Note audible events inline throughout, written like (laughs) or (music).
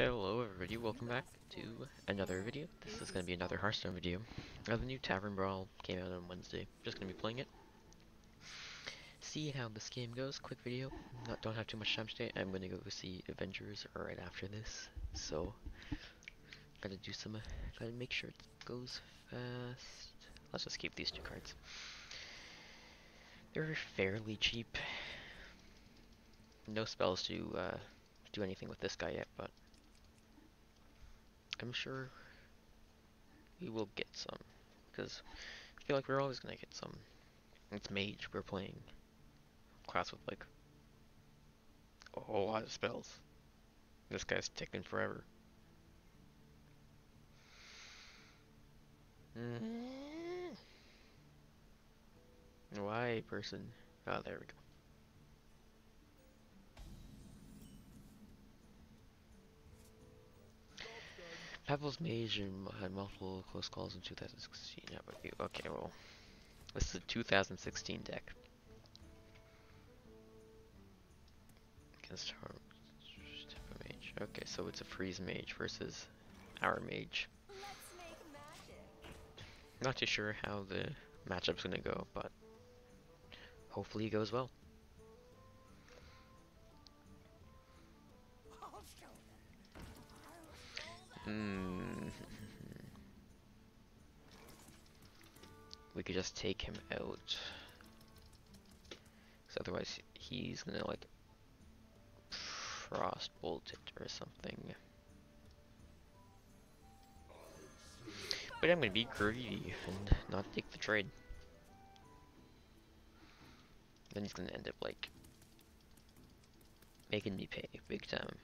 Hello everybody, welcome back to another video. This is going to be another Hearthstone video. Uh, the new Tavern Brawl came out on Wednesday. Just going to be playing it. See how this game goes. Quick video. Not, don't have too much time today. I'm going to go see Avengers right after this. So, gotta do some, uh, gotta make sure it goes fast. Let's just keep these two cards. They're fairly cheap. No spells to uh, do anything with this guy yet, but I'm sure we will get some. Because I feel like we're always going to get some. It's mage, we're playing class with like a whole lot of spells. This guy's taking forever. Mm. Why, person? Oh, there we go. Pebbles Mage had multiple close calls in 2016. How about you? Okay, well, this is a 2016 deck. Against our mage. Okay, so it's a freeze mage versus our mage. Not too sure how the matchup's gonna go, but hopefully it goes well. Hmm. we could just take him out. Cause otherwise he's gonna like frost bolt it or something. But I'm gonna be greedy and not take the trade. Then he's gonna end up like making me pay big time.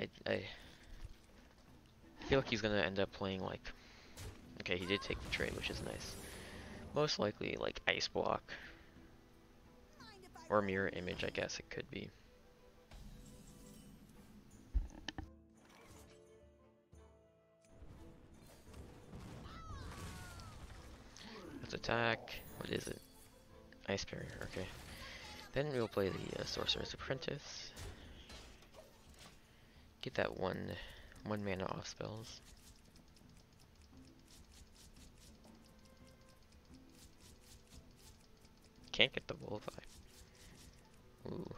I, I feel like he's gonna end up playing like, okay, he did take the trade, which is nice. Most likely like Ice Block, or Mirror Image, I guess it could be. Let's attack, what is it? Ice Barrier, okay. Then we'll play the uh, Sorcerer's Apprentice. Get that one, one mana off spells. Can't get the bullseye. Ooh.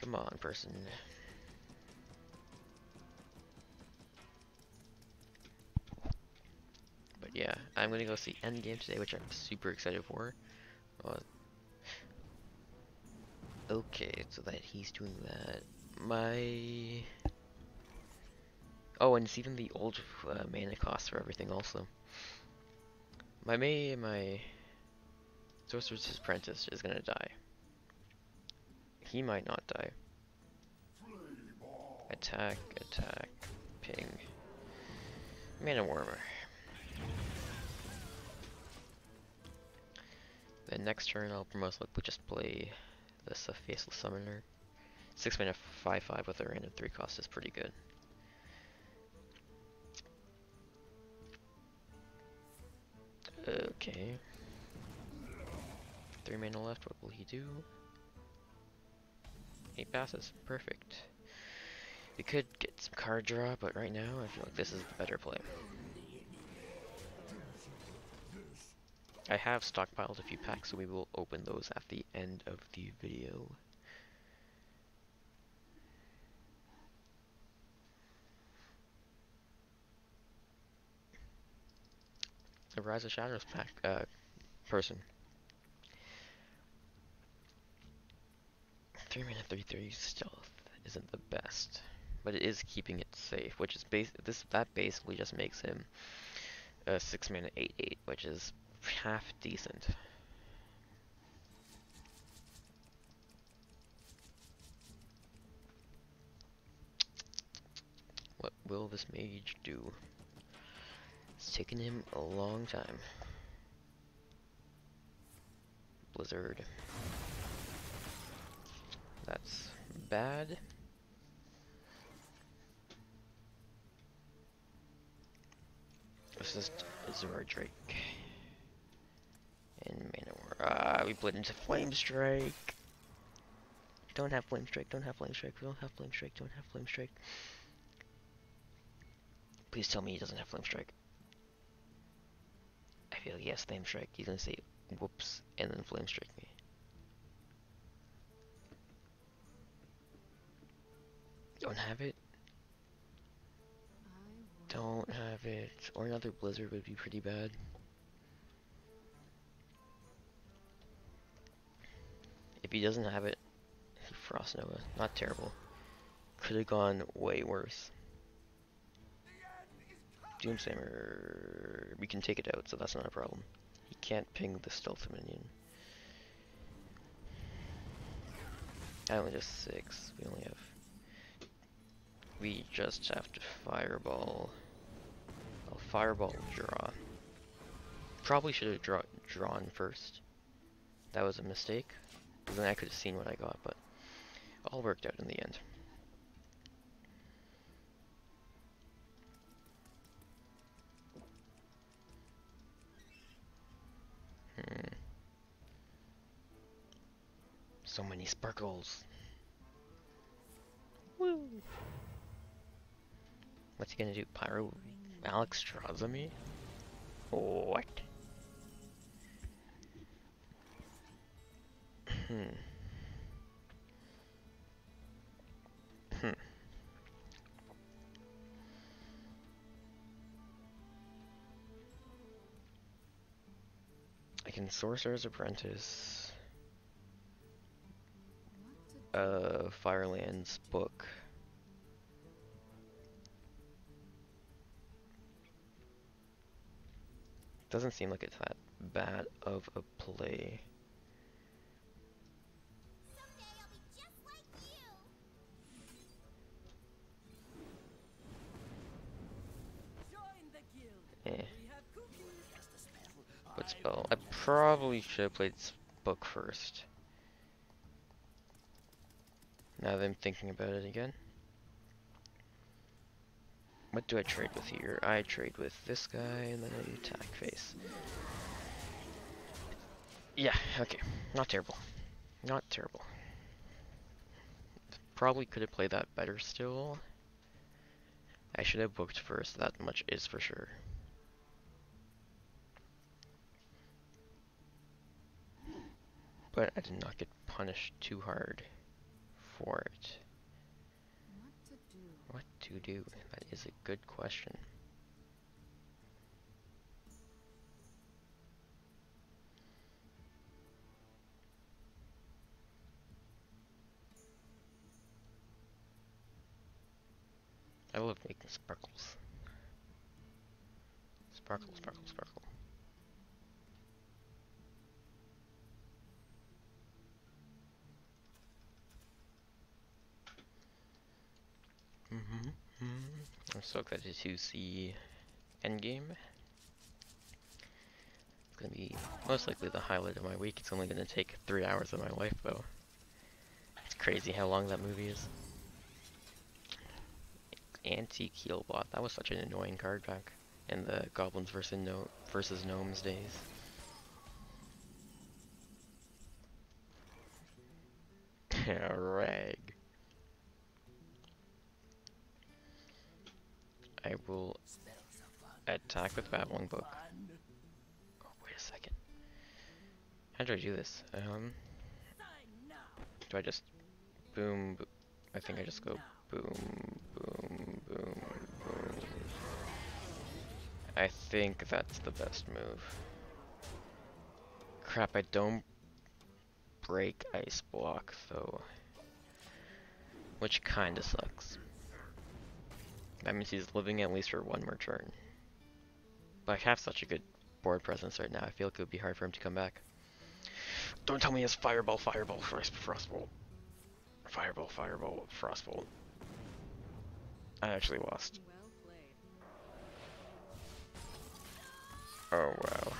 Come on, person. But yeah, I'm gonna go see Endgame today, which I'm super excited for. Uh, okay, so that he's doing that my... Oh, and it's even the old uh, mana cost for everything also. My May, my Sorcerer's Apprentice is gonna die. He might not die. Attack, attack, ping. Mana Wyrm. Then next turn I'll most likely just play this Faceless Summoner. 6 mana 5 5 with a random 3 cost is pretty good. Okay. 3 mana left, what will he do? 8 passes, perfect. We could get some card draw, but right now I feel like this is the better play. I have stockpiled a few packs, so we will open those at the end of the video. The Rise of Shadows pack uh, person. Three mana three three stealth isn't the best, but it is keeping it safe, which is base. This that basically just makes him a six mana eight eight, which is half decent. What will this mage do? It's taken him a long time. Blizzard. That's bad. versus Azure Drake. And Mana Wyrm. Ah, we put into Flame Strike. Don't have Flame Strike, don't have Flame Strike, we don't have Flame Strike, don't have Flame Strike. Please tell me he doesn't have Flame Strike. Like Flame Strike. He's gonna say whoops and then Flame Strike me. Don't have it. Don't have it. Or another blizzard would be pretty bad. If he doesn't have it, Frost Nova. Not terrible. Could have gone way worse. Doomsayer, we can take it out, so that's not a problem. He can't ping the stealth minion. I only just six. We only have. We just have to fireball. I'll fireball draw. Probably should have draw drawn first. That was a mistake. Then I could have seen what I got, but all worked out in the end. So many sparkles. Woo! What's he gonna do? Pyro Alex me? What? Hmm. Hmm. I can Sorcerer's Apprentice. Uh, Firelands book. Doesn't seem like it's that bad of a play. Eh. What spell? I probably should have played book first. Now that I'm thinking about it again. What do I trade with here? I trade with this guy and then an attack face. Yeah, okay. Not terrible. Not terrible. Probably could have played that better still. I should have booked first, that much is for sure. But I did not get punished too hard for it. What to do? What to do? That is a good question. I love making sparkles. Sparkle, sparkle, sparkle. Mm -hmm. I'm so excited to see Endgame. It's gonna be most likely the highlight of my week. It's only gonna take three hours of my life though. It's crazy how long that movie is. Antique Healbot. That was such an annoying card back in the Goblins versus, no versus Gnomes days. (laughs) Rag. I will attack with Babbling Book. Oh, wait a second. How do I do this? Um, do I just boom, bo I think I just go boom, boom, boom, boom. I think that's the best move. Crap, I don't break Ice Block though. Which kinda sucks. That means he's living at least for one more turn. But I have such a good board presence right now, I feel like it would be hard for him to come back. Don't tell me he has Fireball, Fireball, Frost, Frostbolt. Fireball, Fireball, Frostbolt. I actually lost. Oh wow.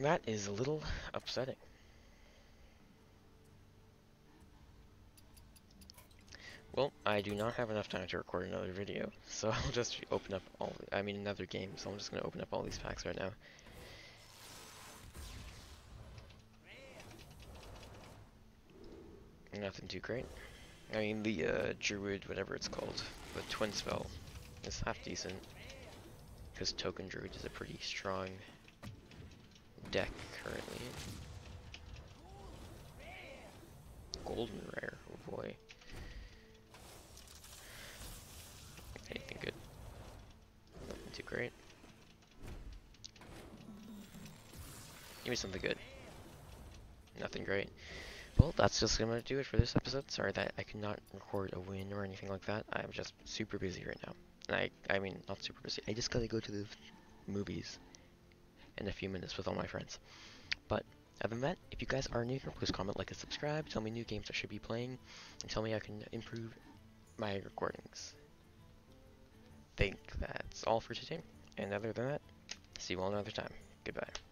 That is a little upsetting. Well, I do not have enough time to record another video, so (laughs) I'll just open up all, the, I mean another game, so I'm just going to open up all these packs right now. Nothing too great. I mean, the uh, Druid, whatever it's called, the Twin Spell, is half decent, because Token Druid is a pretty strong deck currently. Golden Rare, oh boy. Anything good? Nothing too great. Give me something good. Nothing great. Well, that's just gonna do it for this episode. Sorry that I could not record a win or anything like that. I'm just super busy right now. And I, I mean, not super busy. I just gotta go to the movies in a few minutes with all my friends. But other than that, if you guys are new here, please comment, like, and subscribe. Tell me new games I should be playing, and tell me how I can improve my recordings. Think that's all for today. And other than that, see you all another time. Goodbye.